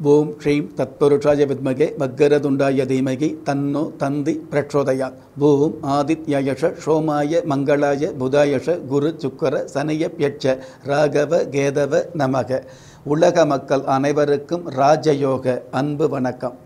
ஓம் ஸ்ரீம் தத்பருஷாய வித்மகே வக்கரதுண்டாய தீமகி தன்னோ தந்தி பிரச்சோதயாத் பூம் ஆதித்யயஷ சோமாய மங்களாய புதாயஷ குரு சுக்கர சனியப்யட்ச ராகவ கேதவ நமக உலக மக்கள் அனைவருக்கும் ராஜயோக அன்பு வணக்கம்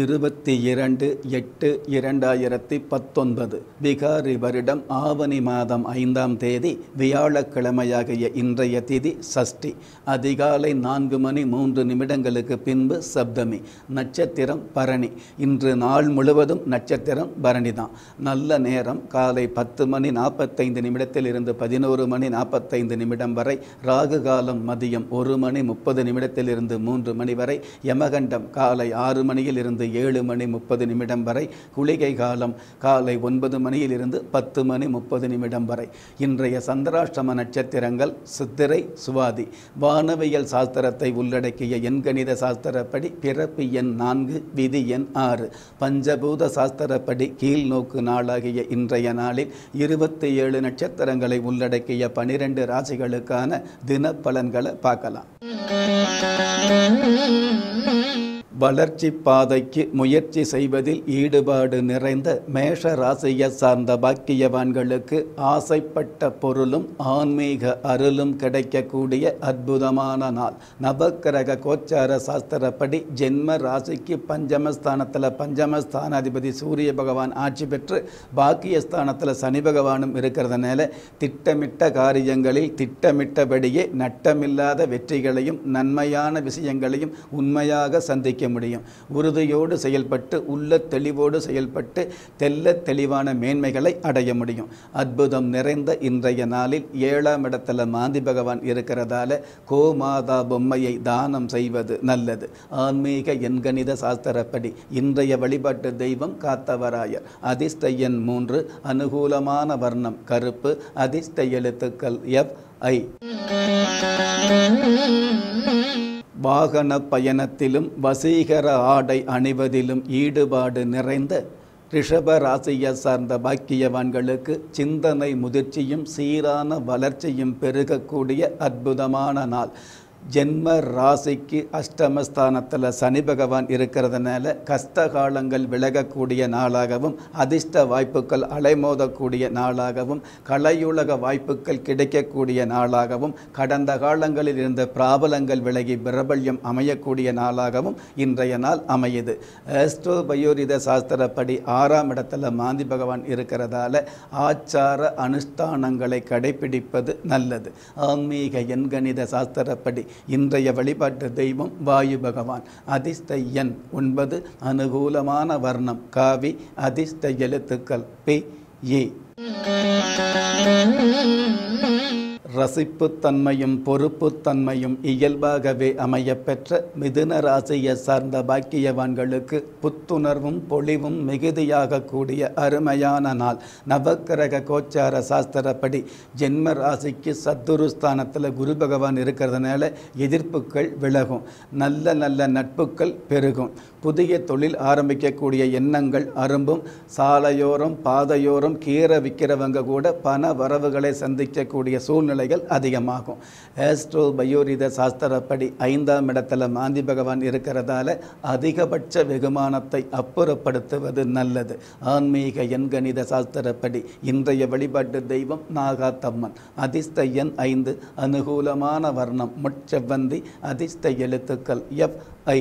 இருபத்தி இரண்டு எட்டு இரண்டாயிரத்தி பத்தொன்பது. பிகாரி வருடம் ஆவணி மாதம் ஐந்தாம் தேதி வியாழக்கிழமையாகிய இன்றைய திதி சஷ்டி. அதிகாலை நான்கு மணி மூன்று நிமிடங்களுக்கு பின்பு சப்தமி நட்சத்திரம் பரணி. இன்று நாள் முழுவதும் நட்சத்திரம் பரணி தான் நல்ல நேரம் காலை பத்து மணி நாற்பத்தைந்து நிமிடத்தில் இருந்து பதினோரு மணி நாற்பத்தைந்து நிமிடம் வரை ராகு காலம் மதியம் ஒரு மணி முப்பது நிமிடத்தில் இருந்து மூன்று மணி வரை யமகண்டம் காலை ஆறு மணியில் இருந்து ஏழு மணி முப்பது நிமிடம் வரை குளிகை காலம் காலை ஒன்பது மணியில் இருந்து பத்து மணி முப்பது நிமிடம் வரை. இன்றைய சந்திராஷ்டம நட்சத்திரங்கள் சித்திரை சுவாதி. வானவியல் சாஸ்திரத்தை உள்ளடக்கிய எண்கணித சாஸ்திரப்படி பிறப்பு எண் நான்கு விதி எண் ஆறு. பஞ்சபூத சாஸ்திரப்படி கீழ் நோக்கு நாளாகிய இன்றைய நாளில் இருபத்தி ஏழு நட்சத்திரங்களை உள்ளடக்கிய பனிரெண்டு ராசிகளுக்கான தின பலன்களை பார்க்கலாம். வளர்ச்சி பாதைக்கு முயற்சி செய்வதில் ஈடுபாடு நிறைந்த மேஷ ராசியை சார்ந்த பாக்கியவான்களுக்கு ஆசைப்பட்ட பொருளும் ஆன்மீக அருளும் கிடைக்கக்கூடிய அற்புதமான நாள். நவக்கிரக கோச்சார சாஸ்திரப்படி ஜென்ம ராசிக்கு பஞ்சமஸ்தானத்தில் பஞ்சமஸ்தானாதிபதி சூரிய பகவான் ஆட்சி பெற்று பாக்கியஸ்தானத்தில் சனி பகவானும் இருக்கிறதுனால திட்டமிட்ட காரியங்களில் திட்டமிட்டபடியே நட்டமில்லாத வெற்றிகளையும் நன்மையான விஷயங்களையும் உண்மையாக சந்திக்க முடியும். உறுதியோடு செயல்பட்டு உள்ள தெளிவோடு செயல்பட்டு தெல்ல தெளிவான மேன்மைகளை அடைய முடியும். அற்புதம் நிறைந்த இன்றைய நாளில் ஏழாம் இடத்துல மாந்தி பகவான் இருக்கிறதால கோமாதா பொம்மையை தானம் செய்வது நல்லது. ஆன்மீக எண்கணித சாஸ்திரப்படி இன்றைய வழிபாட்டு தெய்வம் காத்தவராயர். அதிர்ஷ்ட எண் மூன்று அனுகூலமான வர்ணம் கருப்பு அதிர்ஷ்ட எழுத்துக்கள் எஃப் ஐ. வாகன பயணத்திலும் வசீகர ஆடை அணிவதிலும் ஈடுபாடு நிறைந்த ரிஷப ராசியை சார்ந்த பாக்கியவான்களுக்கு சிந்தனை முதிர்ச்சியும் சீரான வளர்ச்சியும் பெருகக்கூடிய அற்புதமான நாள். ஜென்ம ராசிக்கு அஷ்டமஸ்தானத்தில் சனி பகவான் இருக்கிறதுனால கஷ்ட காலங்கள் விலகக்கூடிய நாளாகவும் அதிர்ஷ்ட வாய்ப்புகள் அலைமோதக்கூடிய நாளாகவும் கலையுலக வாய்ப்புகள் கிடைக்கக்கூடிய நாளாகவும் கடந்த காலங்களில் இருந்த பிராபலங்கள் விலகி பிரபல்யம் அமையக்கூடிய நாளாகவும் இன்றைய நாள் அமையுது. ஆஸ்ட்ரோ பயோரித சாஸ்திரப்படி ஆறாம் இடத்துல மாந்தி பகவான் இருக்கிறதால ஆச்சார அனுஷ்டானங்களை கடைபிடிப்பது நல்லது. ஆன்மீக எண்கணித சாஸ்திரப்படி இன்றைய வழிபாட்டு தெய்வம் வாயு பகவான். அதிர்ஷ்ட எண் ஒன்பது அனுகூலமான வர்ணம். காவி அதிர்ஷ்ட எழுத்துக்கள். B A. ரசிப்புத்தன்மையும் பொறுப்புத்தன்மையும் இயல்பாகவே அமையப்பெற்ற மிதுன ராசியை சார்ந்த பாக்கியவான்களுக்கு புத்துணர்வும் பொழிவும் மிகுதியாக கூடிய அருமையான நாள். நவக்கிரக கோச்சார சாஸ்திரப்படி ஜென்ம ராசிக்கு சத்துருஸ்தானத்தில் குரு பகவான் இருக்கிறதுனால எதிர்ப்புகள் விலகும். நல்ல நல்ல நட்புகள் பெருகும். புதிய தொழில் ஆரம்பிக்கக்கூடிய எண்ணங்கள் அரும்பும். சாலையோரம் பாதையோரம் கீரை விற்கிறவங்க கூட பண வரவுகளை சந்திக்கக்கூடிய சூழ்நிலை நிலைகள் அதிகமாகும். ஆஸ்ட்ரோ பயோரித சாஸ்திரப்படி ஐந்தாம் இடத்துல மாந்தி பகவான் இருக்கிறதால அதிகபட்ச வெகுமானத்தை அப்புறப்படுத்துவது நல்லது. ஆன்மீக எண்கணித சாஸ்திரப்படி இன்றைய வழிபாட்டு தெய்வம் நாகாத்தம்மன். அதிர்ஷ்ட எண் ஐந்து அனுகூலமான வர்ணம் முச்செவ்வந்தி அதிர்ஷ்ட எழுத்துக்கள் எஃப் ஐ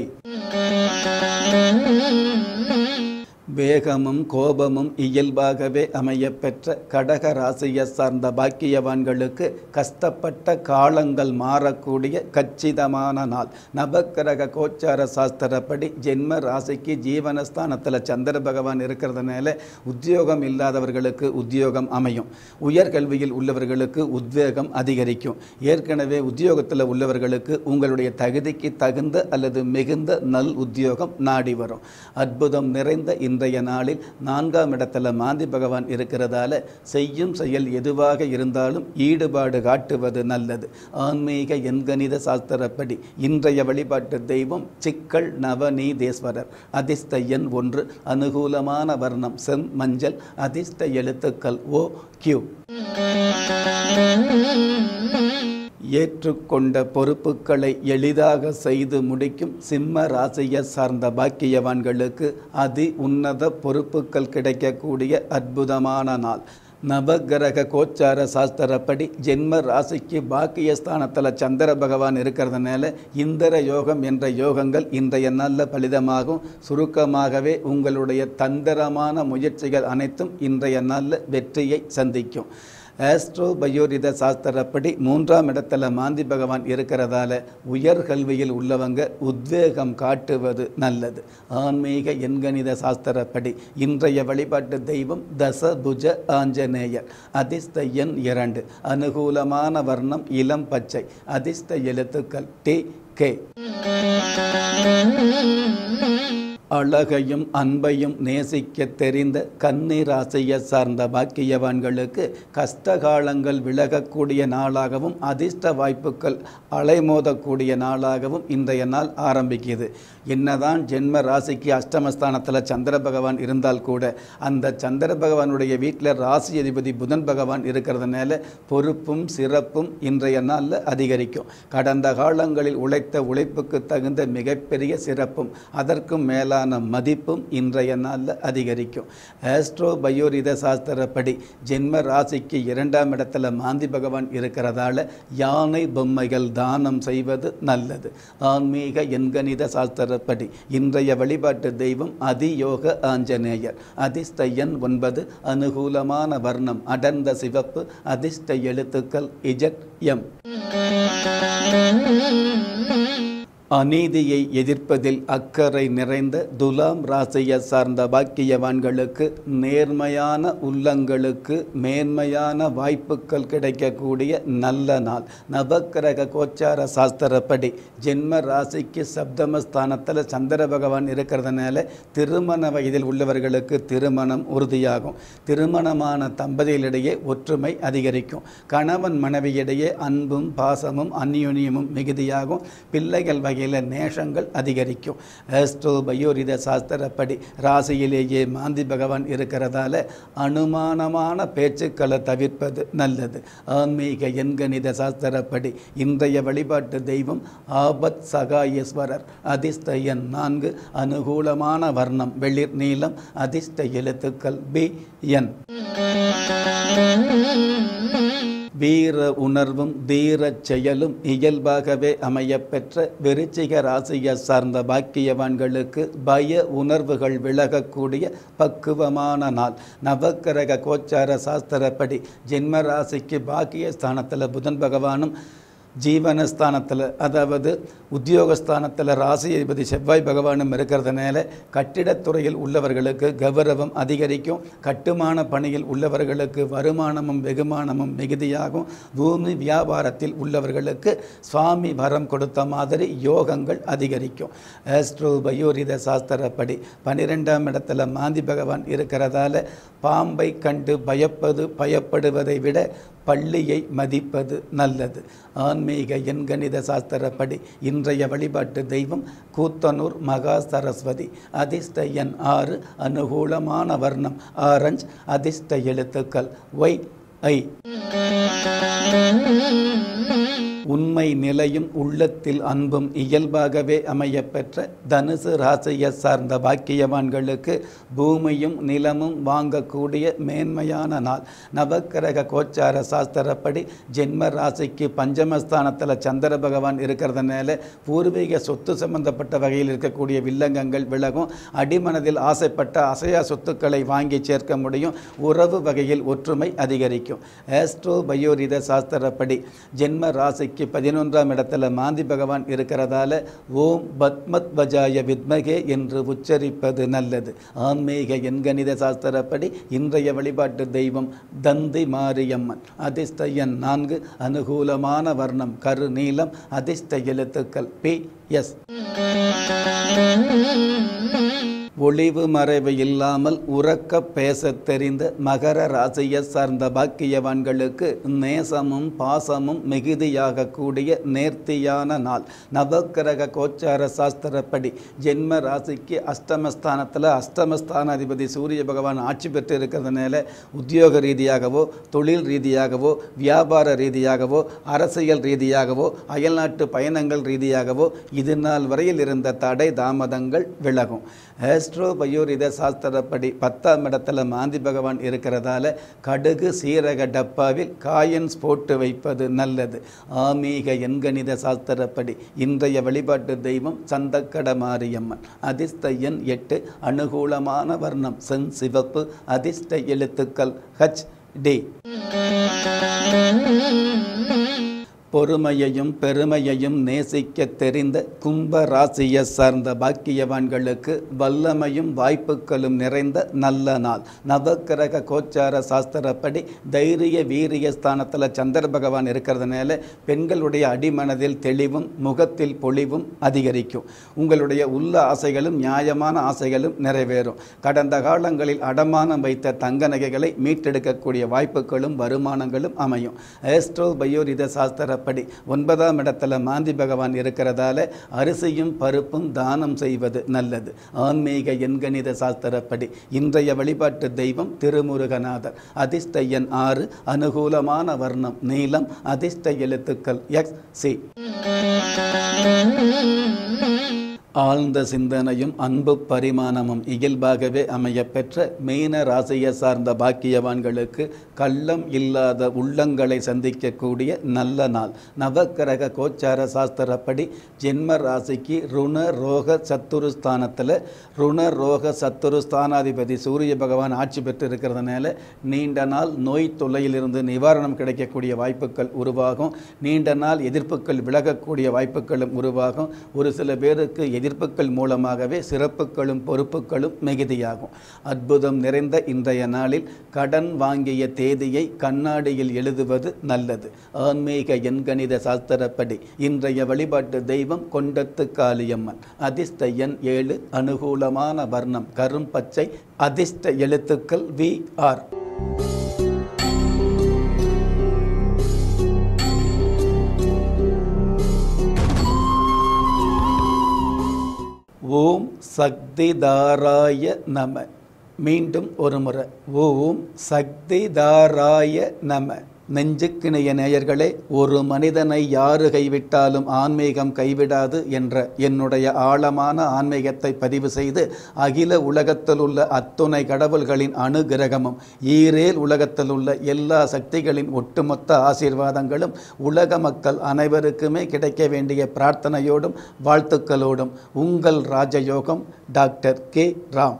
வேகமும் கோபமும் இயல்பாகவே அமையப்பெற்ற கடக ராசியை சார்ந்த பாக்கியவான்களுக்கு கஷ்டப்பட்ட காலங்கள் மாறக்கூடிய கச்சிதமான நாள். நவக்கிரக கோச்சார சாஸ்திரப்படி ஜென்ம ராசிக்கு ஜீவனஸ்தானத்தில் சந்திர பகவான் இருக்கிறதுனால உத்தியோகம் இல்லாதவர்களுக்கு உத்தியோகம் அமையும். உயர்கல்வியில் உள்ளவர்களுக்கு உத்வேகம் அதிகரிக்கும். ஏற்கனவே உத்தியோகத்தில் உள்ளவர்களுக்கு உங்களுடைய தகுதிக்கு தகுந்த அல்லது மிகுந்த நல் உத்தியோகம் நாடி வரும். அற்புதம் நிறைந்த இந்த இன்றைய நாளில் நான்காம் இடத்துல மாந்தி பகவான் இருக்கிறதால செய்யும் செயல் எதுவாக இருந்தாலும் ஈடுபாடு காட்டுவது நல்லது. ஆன்மீக எண்கணித சாஸ்திரப்படி இன்றைய வழிபாட்டு தெய்வம் சிக்கல் நவநீதேஸ்வரர். அதிர்ஷ்ட எண் ஒன்று அனுகூலமான வர்ணம் செம் மஞ்சள் அதிர்ஷ்ட எழுத்துக்கள் ஓ கியூ. ஏற்றுக்கொண்ட பொறுப்புகளை எளிதாக செய்து முடிக்கும் சிம்ம ராசியை சார்ந்த பாக்கியவான்களுக்கு அதி உன்னத பொறுப்புகள் கிடைக்கக்கூடிய அற்புதமான நாள். நவகிரக கோச்சார சாஸ்திரப்படி ஜென்ம ராசிக்கு பாக்கியஸ்தானத்தில் சந்திர பகவான் இருக்கிறதுனால இந்திர யோகம் என்ற யோகங்கள் இன்றைய நல்ல பலிதமாகும். சுருக்கமாகவே உங்களுடைய தந்திரமான முயற்சிகள் அனைத்தும் இன்றைய நல்ல வெற்றியை சந்திக்கும். ஆஸ்ட்ரோ பயோரித சாஸ்திரப்படி மூன்றாம் இடத்துல மாந்தி பகவான் இருக்கிறதால உயர் கல்வியில் உள்ளவங்க உத்வேகம் காட்டுவது நல்லது. ஆன்மீக எண்கணித சாஸ்திரப்படி இன்றைய வழிபாட்டு தெய்வம் தசபுஜ ஆஞ்சநேயர். அதிர்ஷ்ட எண் இரண்டு. அனுகூலமான வர்ணம் இளம் பச்சை. அதிர்ஷ்ட எழுத்துக்கள் டி கே. அழகையும் அன்பையும் நேசிக்க தெரிந்த கன்னி ராசியை சார்ந்த பாக்கியவான்களுக்கு கஷ்டகாலங்கள் விலகக்கூடிய நாளாகவும் அதிர்ஷ்ட வாய்ப்புகள் அலைமோதக்கூடிய நாளாகவும் இன்றைய நாள் ஆரம்பிக்குது என்னதான் ஜென்ம ராசிக்கு அஷ்டமஸ்தானத்தில் சந்திர பகவான் இருந்தால் கூட அந்த சந்திர பகவானுடைய வீட்டில் ராசி அதிபதி புதன் பகவான் இருக்கிறதுனால பொறுப்பும் சிறப்பும் இன்றைய நாளில் அதிகரிக்கும். கடந்த காலங்களில் உழைத்த உழைப்புக்கு தகுந்த மிகப்பெரிய சிறப்பும் அதற்கும் மேலான மதிப்பும் இன்றைய நாளில் அதிகரிக்கும். ஆஸ்ட்ரோ பயோரித சாஸ்திரப்படி ஜென்ம ராசிக்கு இரண்டாம் இடத்துல மாந்தி பகவான் இருக்கிறதால யானை பொம்மைகள் தானம் செய்வது நல்லது. ஆன்மீக எண்கணித சாஸ்திரப்படி இன்றைய வழிபாட்டு தெய்வம் அதியோக ஆஞ்சநேயர். அதிஸ்தையன் ஒன்பது அனுகூலமான வர்ணம் அடர்ந்த சிவப்பு அதிர்ஷ்ட எழுத்துக்கள் இஜட் எம். அநீதியை எதிர்ப்பதில் அக்கறை நிறைந்த துலாம் ராசியை சார்ந்த பாக்கியவான்களுக்கு நேர்மையான உள்ளங்களுக்கு மேன்மையான வாய்ப்புகள் கிடைக்கக்கூடிய நல்ல நாள். நவக்கிரக கோச்சார சாஸ்திரப்படி ஜென்ம ராசிக்கு சப்தமஸ்தானத்தில் சந்திர பகவான் இருக்கிறதுனால திருமண வயதில் உள்ளவர்களுக்கு திருமணம் உறுதியாகும். திருமணமான தம்பதிகளிடையே ஒற்றுமை அதிகரிக்கும். கணவன் மனைவியிடையே அன்பும் பாசமும் அந்யோன்யமும் மிகுதியாகும். பிள்ளைகள் வகை வகையில் நேஷங்கள் அதிகரிக்கும். ஆஸ்ட்ரோ பயோரித சாஸ்திரப்படி ராசியிலேயே மாந்தி பகவான் இருக்கிறதால அனுமானமான பேச்சுக்களை தவிர்ப்பது நல்லது. ஆன்மீக எண்கணித சாஸ்திரப்படி இன்றைய வழிபாட்டு தெய்வம் ஆபத் சகாயேஸ்வரர் அதிர்ஷ்ட எண் நான்கு அனுகூலமான வர்ணம் வெளிர் நீளம் அதிர்ஷ்ட எழுத்துக்கள் பி என். வீர உணர்வும் தீரச் செயலும் இயல்பாகவே அமையப்பெற்ற விருச்சிக ராசியை சார்ந்த பாக்கியவான்களுக்கு பய உணர்வுகள் விலகக்கூடிய பக்குவமான நாள். நவக்கிரக கோச்சார சாஸ்திரப்படி ஜென்ம ராசிக்கு பாக்கிய ஸ்தானத்தில் புதன் பகவானும் ஜீவனஸ்தானத்தில் அதாவது உத்தியோகஸ்தானத்தில் ராசி அதிபதி செவ்வாய் பகவானும் இருக்கிறதுனால கட்டிடத்துறையில் உள்ளவர்களுக்கு கௌரவம் அதிகரிக்கும். கட்டுமான பணியில் உள்ளவர்களுக்கு வருமானமும் வெகுமானமும் மிகுதியாகும். பூமி வியாபாரத்தில் உள்ளவர்களுக்கு சுவாமி வரம் கொடுத்த மாதிரி யோகங்கள் அதிகரிக்கும். ஆஸ்ட்ரோ பயோரித சாஸ்திரப்படி பன்னிரெண்டாம் இடத்துல மாந்தி பகவான் இருக்கிறதால பாம்பை கண்டு பயப்பது பயப்படுவதை விட பள்ளியை மதிப்பது நல்லது. ஆன்மீக எண்கணித சாஸ்திரப்படி இன்றைய வழிபாட்டு தெய்வம் கூத்தனூர் மகா சரஸ்வதி அதிர்ஷ்ட எண் ஆறு அனுகூலமான வர்ணம். ஆரஞ்ச் அதிர்ஷ்ட எழுத்துக்கள். Y I. உண்மை நிலையும் உள்ளத்தில் அன்பும் இயல்பாகவே அமையப்பெற்ற தனுசு ராசியை சார்ந்த பாக்கியவான்களுக்கு பூமியும் நிலமும் வாங்கக்கூடிய மேன்மையான நாள். நவக்கிரக கோச்சார சாஸ்திரப்படி ஜென்ம ராசிக்கு பஞ்சமஸ்தானத்தில் சந்திர பகவான் இருக்கிறதுனால பூர்வீக சொத்து சம்பந்தப்பட்ட வகையில் இருக்கக்கூடிய வில்லங்கங்கள் விலகும். அடிமனதில் ஆசைப்பட்ட அசையா சொத்துக்களை வாங்கி சேர்க்க முடியும். உறவு வகையில் ஒற்றுமை அதிகரிக்கும். ஆஸ்ட்ரோ பயோரித சாஸ்திரப்படி ஜென்ம ராசிக்கு பதினொன்றாம் இடத்துல மாந்தி பகவான் இருக்கிறதால ஓம் பத்மத் வஜாய வித்மகே என்று உச்சரிப்பது நல்லது. ஆன்மீக எண்கணித சாஸ்திரப்படி இன்றைய வழிபாட்டு தெய்வம் தந்தி மாரியம்மன். அதிர்ஷ்ட நான்கு அனுகூலமான வர்ணம் கரு நீளம் அதிர்ஷ்ட எழுத்துக்கள் பி எஸ். ஒளிவு மறைவு இல்லாமல் உறக்க பேசத் தெரிந்த மகர ராசியை சார்ந்த பாக்கியவான்களுக்கு நேசமும் பாசமும் மிகுதியாக கூடிய நேர்த்தியான நாள். நவக்கிரக கோச்சார சாஸ்திரப்படி ஜென்ம ராசிக்கு அஷ்டமஸ்தானத்தில் அஷ்டமஸ்தானாதிபதி சூரிய பகவான் ஆட்சி பெற்று இருக்கிறதுனால உத்தியோக ரீதியாகவோ தொழில் ரீதியாகவோ வியாபார ரீதியாகவோ அரசியல் ரீதியாகவோ அயல்நாட்டு பயணங்கள் ரீதியாகவோ இது நாள் வரையில் இருந்த தடை தாமதங்கள் விலகும். ஹேஸ்ட்ரோ பயோரித சாஸ்திரப்படி பத்தாம் இடத்துல மாந்தி பகவான் இருக்கிறதால கடுகு சீரக டப்பாவில் காயன்ஸ் போட்டு வைப்பது நல்லது. ஆமீக எண்கணித சாஸ்திரப்படி இன்றைய வழிபாட்டு தெய்வம் சந்தக்கட மாரியம்மன் அதிர்ஷ்ட எண் எட்டு அனுகூலமான வர்ணம் சென் சிவப்பு அதிர்ஷ்ட எழுத்துக்கள் ஹச் டி. பொறுமையையும் பெருமையையும் நேசிக்க தெரிந்த கும்ப ராசியை சார்ந்த பாக்கியவான்களுக்கு வல்லமையும் வாய்ப்புகளும் நிறைந்த நல்ல நாள். நவக்கிரக கோச்சார சாஸ்திரப்படி தைரிய வீரிய ஸ்தானத்தில் சந்திர பகவான் இருக்கிறதுனால பெண்களுடைய அடிமனதில் தெளிவும் முகத்தில் பொலிவும் அதிகரிக்கும். உங்களுடைய உள்ள ஆசைகளும் நியாயமான ஆசைகளும் நிறைவேறும். கடந்த காலங்களில் அடமானம் வைத்த தங்க நகைகளை மீட்டெடுக்கக்கூடிய வாய்ப்புகளும் வருமானங்களும் அமையும். ஏஸ்ட்ரோ பயோரித சாஸ்திர படி. ஒன்பதாம் இடத்துல மாந்தி பகவான் இருக்கிறதால அரிசியும் பருப்பும் தானம் செய்வது நல்லது. ஆன்மீக எண்கணித சாஸ்திரப்படி. இன்றைய வழிபாட்டு தெய்வம் திருமுருகநாதர். அதிர்ஷ்ட எண் ஆறு அனுகூலமான வர்ணம் நீலம் அதிர்ஷ்ட எழுத்துக்கள் எக்ஸ் சி. ஆழ்ந்த சிந்தனையும் அன்பு பரிமாணமும் இயல்பாகவே அமையப்பெற்ற மீன ராசியை சார்ந்த பாக்கியவான்களுக்கு கள்ளம் இல்லாத உள்ளங்களை சந்திக்கக்கூடிய நல்ல நாள். நவக்கிரக கோச்சார சாஸ்திரப்படி ஜென்ம ராசிக்கு ருண ரோக சத்துருஸ்தானத்தில் ருண ரோக சத்துருஸ்தானாதிபதி சூரிய பகவான் ஆட்சி பெற்று இருக்கிறதுனால நீண்ட நாள் நோய் தொல்லையிலிருந்து நிவாரணம் கிடைக்கக்கூடிய வாய்ப்புகள் உருவாகும். நீண்ட நாள் எதிர்ப்புகள் விலகக்கூடிய வாய்ப்புகளும் உருவாகும். ஒரு சில பேருக்கு எதிர்ப்புகள் மூலமாகவே சிறப்புகளும் பொறுப்புகளும் மிகுதியாகும். அற்புதம் நிறைந்த இன்றைய நாளில் கடன் வாங்கிய தேதியை கண்ணாடியில் எழுதுவது நல்லது. ஆன்மீக எண்கணித சாஸ்திரப்படி இன்றைய வழிபாட்டு தெய்வம் கொண்டத்து காளியம்மன். அதிர்ஷ்ட எண் ஏழு அனுகூலமான வர்ணம் கரும் பச்சை அதிர்ஷ்ட எழுத்துக்கள் வி ஆர் சக்திதாராய நம. மீண்டும் ஒரு முறை. ஓம் சக்திதாராய நம. நெஞ்சுக்கிணைய நேயர்களே ஒரு மனிதனை யாரு கைவிட்டாலும் ஆன்மீகம் கைவிடாது என்ற என்னுடைய ஆழமான ஆன்மீகத்தை பதிவு செய்து அகில உலகத்தில் உள்ள அத்துணை கடவுள்களின் அனுகிரகமும் ஈரேல் உலகத்தில் உள்ள எல்லா சக்திகளின் ஒட்டுமொத்த ஆசீர்வாதங்களும் உலக மக்கள் அனைவருக்குமே கிடைக்க வேண்டிய பிரார்த்தனையோடும் வாழ்த்துக்களோடும் உங்கள் ராஜயோகம் டாக்டர் கே ராம்.